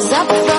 was up.